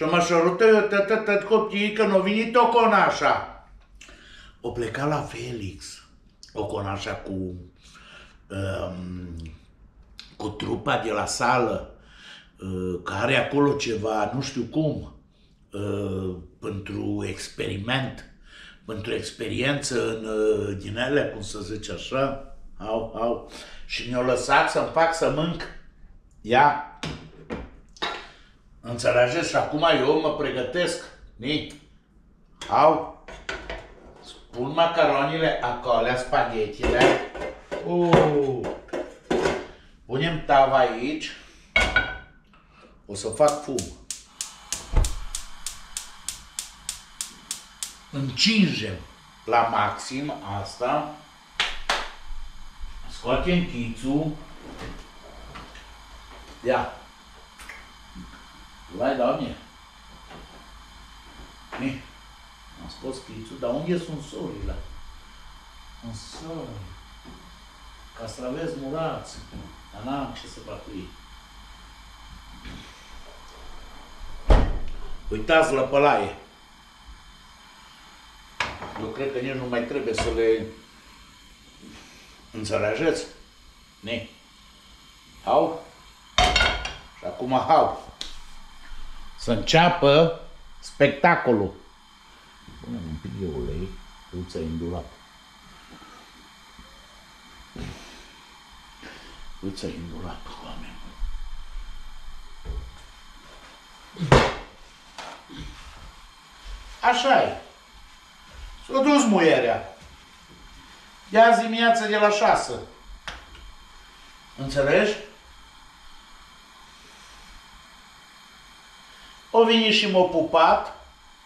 Și mă șorută tătătăt copiii că nu venit o conașa. O pleca la Felix, o conașa cu, um, cu trupa de la sală, uh, care are acolo ceva, nu știu cum, uh, pentru experiment, pentru experiență în uh, din ele, cum să zice așa, au, au, și mi-au lăsat să-mi fac să mânc. Ia, Înțelegeți? Și acum eu mă pregătesc. Ni? Au. Spun macaronile acolo, spaghetile. Uh. Punem tava aici. O să fac fum. Încingem la maxim asta. Scoatem chițul. Ia. Vai, Doamne! Mi, am scos clițul, dar unde sunt sorile? În sori. Castraveți murați. Dar n-am ce să fac cu ei. Uitați la pălaie. Eu cred că nici nu mai trebuie să le înțelegeți. Ne. Au. Și acum hau să înceapă spectacolul. Punem un pic de ulei, uța în dulap. Uța în dulap, oameni. Așa e. S-a dus muierea. De azi dimineața de la șasă. Înțelegi? O venit și m-a pupat,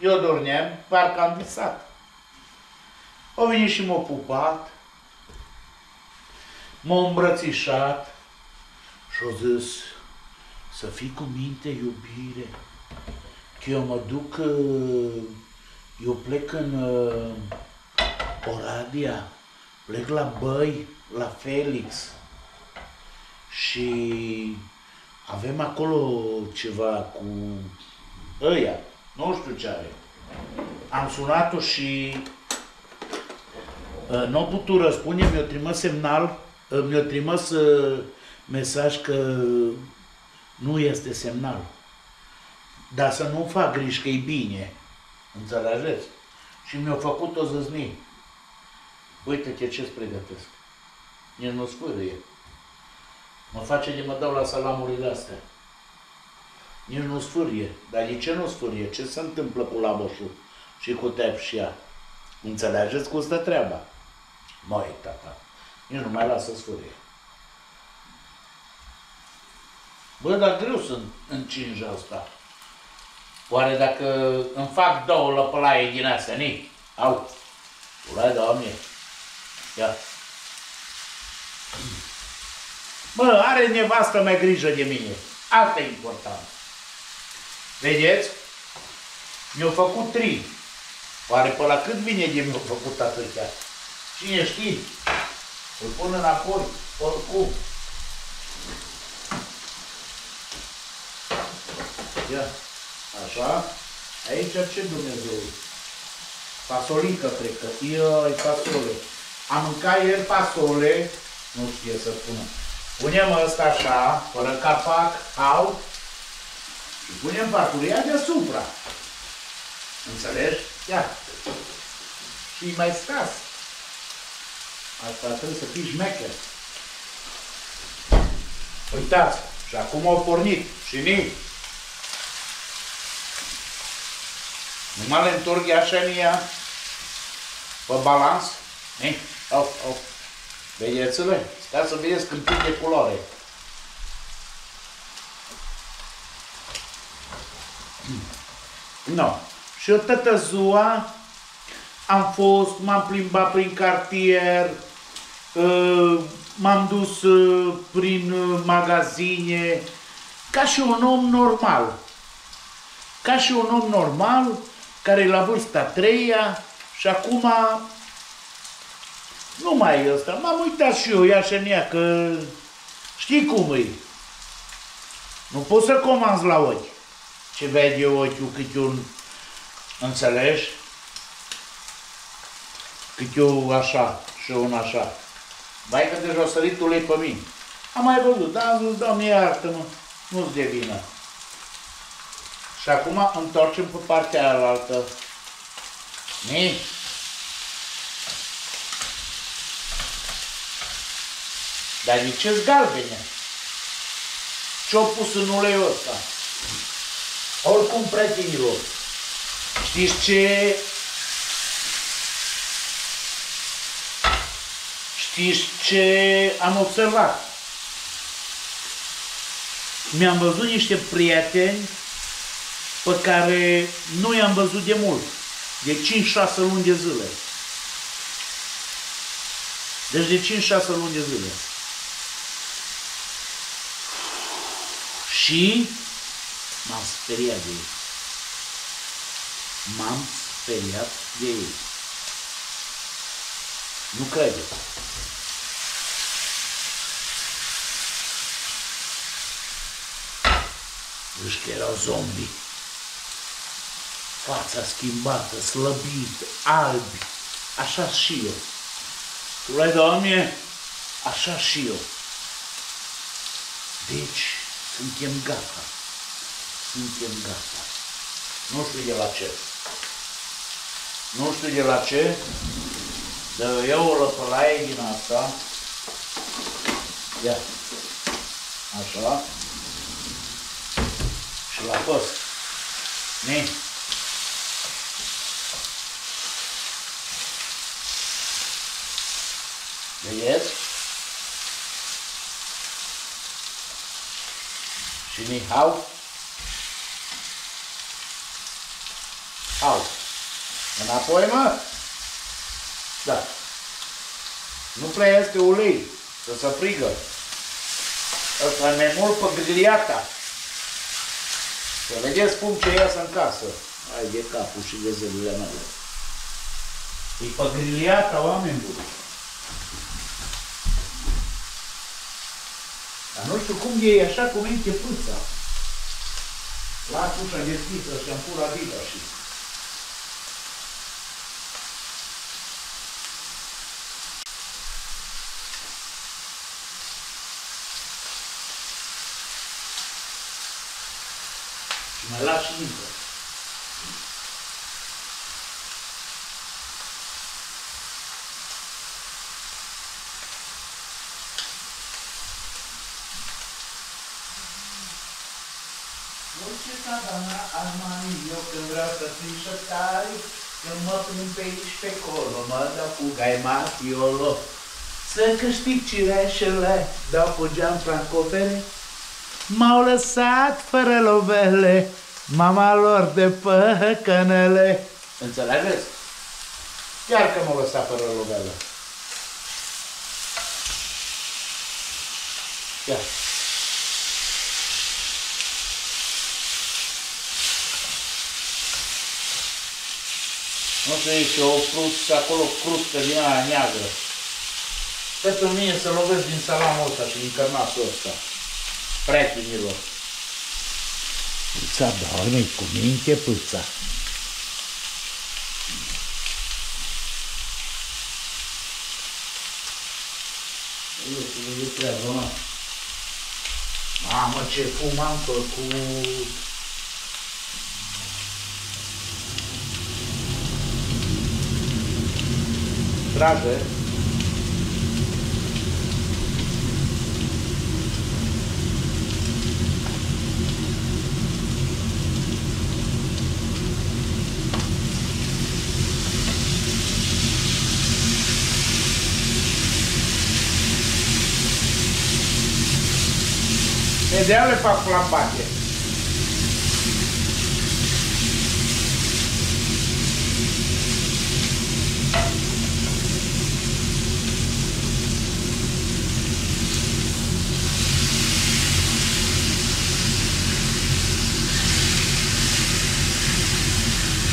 eu dormeam, parcă am visat. O venit și m-a pupat, m-a îmbrățișat și a zis să fii cu minte, iubire, că eu mă duc, uh, eu plec în uh, Oradea, plec la Băi, la Felix și avem acolo ceva cu ăia, nu știu ce are. Am sunat-o și uh, nu a putut răspunde, mi-a trimis semnal, uh, mi-a trimis uh, mesaj că nu este semnal. Dar să nu fac griji că e bine, înțelegeți? Și mi-a făcut o zăzni. Uite-te ce-ți pregătesc. El nu sfârâie. Mă face de mă dau la salamurile astea. Nici nu sfârie. Dar de ce nu sfârie? Ce se întâmplă cu laboșul și cu tepșia? Înțelegeți cum stă treaba? Măi, tata, nici nu mai lasă sfârie. Bă, dar greu să încingi asta. Oare dacă îmi fac două lăpălaie din astea, ni? Au, ulai, doamne. Ia. Bă, are nevastă mai grijă de mine. Asta e important. Vedeți? Mi-au făcut tri. Oare pe la cât vine de mi-au făcut atâtea? Cine știe? Îl pun înapoi, oricum. Ia, așa. Aici ce Dumnezeu Fasolică, cred că. Ioi, fasole. Am mâncat ieri fasole, nu știe să spună. Punem ăsta așa, fără capac, au, și punem farfuria deasupra. Înțelegi? Ia. Și mai stas. Asta trebuie să fii șmecher. Uitați, și acum au pornit. Și ni. Numai le întorc așa în ea, pe balans. Ni? Au, au. Vedeți-le? Ca să vedeți când de culoare. No. Și eu toată ziua am fost, m-am plimbat prin cartier, uh, m-am dus uh, prin uh, magazine, ca și un om normal. Ca și un om normal, care e la vârsta treia și acum nu mai e ăsta. M-am uitat și eu, ia și că știi cum e. Nu poți să comanzi la ochi. ce vede ochiul câte un, înțelegi? Câte o așa și un așa. Vai că deja sărit tu lei pe mine. Am mai văzut, da, am zis, Doamne, iartă-mă, nu-ți de vină. Și acum întorcem pe partea aia Ni? Dar de ce galbene? Ce-au pus în uleiul ăsta? Oricum, prietenilor, știți ce Știți ce am observat? Mi-am văzut niște prieteni pe care nu i-am văzut de mult, de 5-6 luni de zile. Deci de 5-6 luni de zile. Și m-am speriat de ei. M-am speriat de ei. Nu credeți. Ăștia erau zombi. Fața schimbată, slăbit, albi. Așa și eu. Tu l-ai, Doamne? Așa și eu. Deci, suntem gata. Suntem gata. Nu știu de la ce. Nu știu de la ce, dar eu o lăpălaie din asta. Ia. Așa și la păs. Ne? Vedeți? Și ni hau. Hau. Înapoi, mă? Da. Nu prea este ulei, să se frigă. Ăsta e mai mult pe grigliata. Să vedeți cum ce iasă în casă. Ai de capul și de zările mele. E pe griliata, oameni buni. Dar nu știu cum e așa cum e închepuța. Las ușa deschisă și am pus la și... Mai las și intră. Orice cabana Armani, eu când vreau să fii șătari, când mă plimb pe aici pe acolo, mă dau cu gaimat, iolo. Să câștig cireșele, dau cu geam francofere, m-au lăsat fără lovele, mama lor de păcănele. Înțelegeți? Chiar că m-au lăsat fără lovele. Ia. Nu știu, este o frustă acolo crustă din aia neagră. Pentru mine să lovesc din salamul ăsta și din cărnasul ăsta prietenilor. Pâța doarme cu minte, pâța. Eu știu de treabă, mă. Mamă, ce fum am făcut! Dragă, estrada, é? é? Dela é para pular.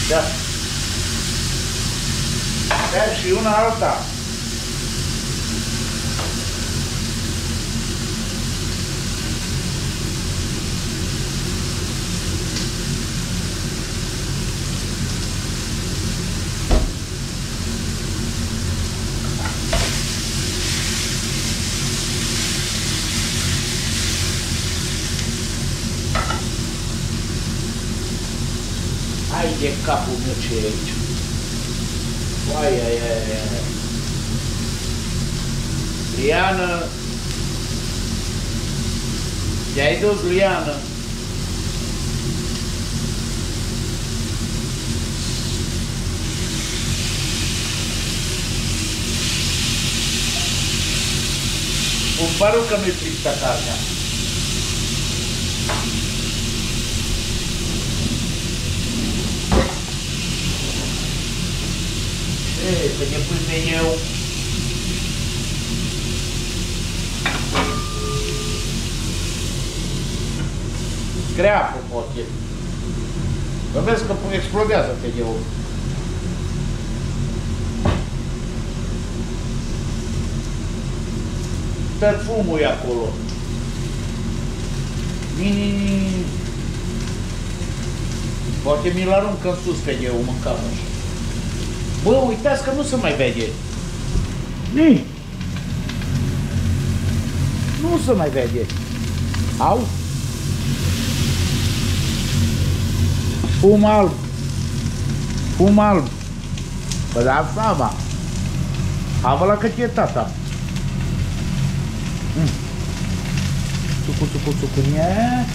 Alta. Hai de capul meu ce e aici. Uai, ai, ai, ai, ai. Liana. Te-ai dus, Liana. Îmi pare rău că nu-i frică carnea. E, că ne pui pe eu. Grea poate. Că vezi că explodează pe eu. Dar fumul e acolo. Ni, Poate mi-l arunc în sus pe eu, mâncam așa. Bă, uitați că nu se mai vede. Ni. Nu se mai vede. Au? Fum alb. Fum alb. Vă dați seama. Avă la cât e tata. Mm. Sucu, sucu, sucunie.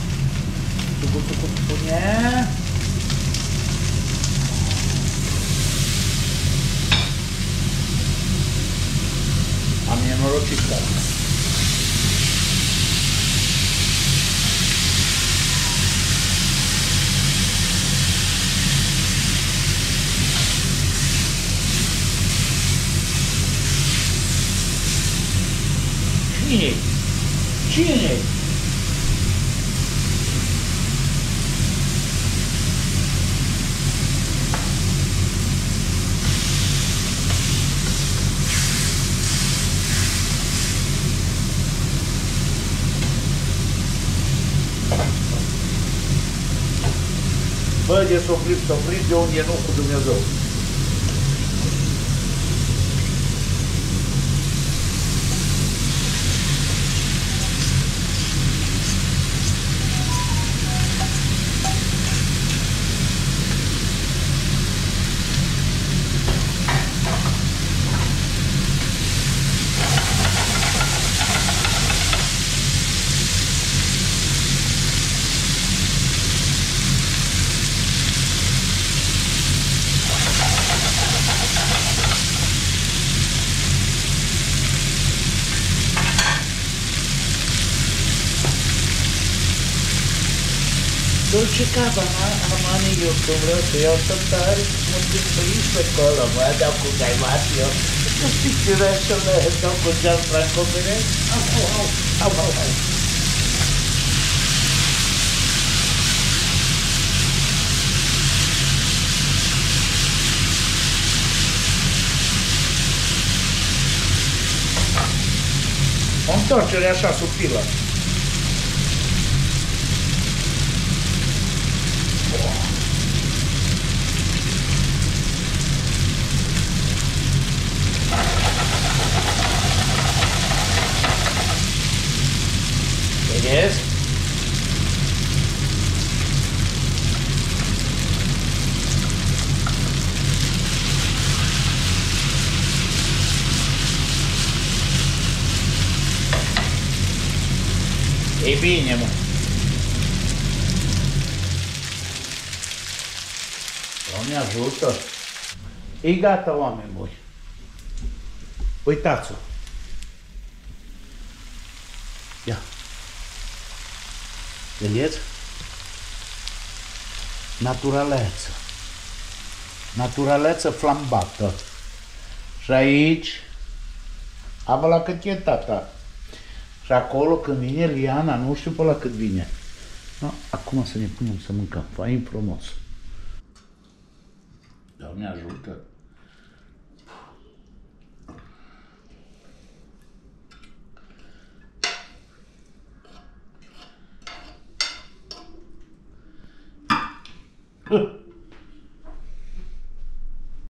Sucu, sucu, sucunie. Am Rochester Bă, de sofrit, sofrit de unde e nu cu Dumnezeu. Dolce&Gabbana, Armani io converteo sometimes when the policeman call them, I don't go guy Matthew. Just speak to them some of them, John Franco minute. Oh, oh, oh, oh, oh, oh. Então, tirar a chá. Vedeți? E bine, mă. Doamne ajută! E gata, oameni buni. Uitați-o. Ia. Vedeți? Naturaleță. Naturaleță flambată. Și aici, abă la cât e tata. Și acolo când vine Liana, nu știu pe la cât vine. No, acum să ne punem să mâncăm. Fain frumos. Doamne ajută! Huh.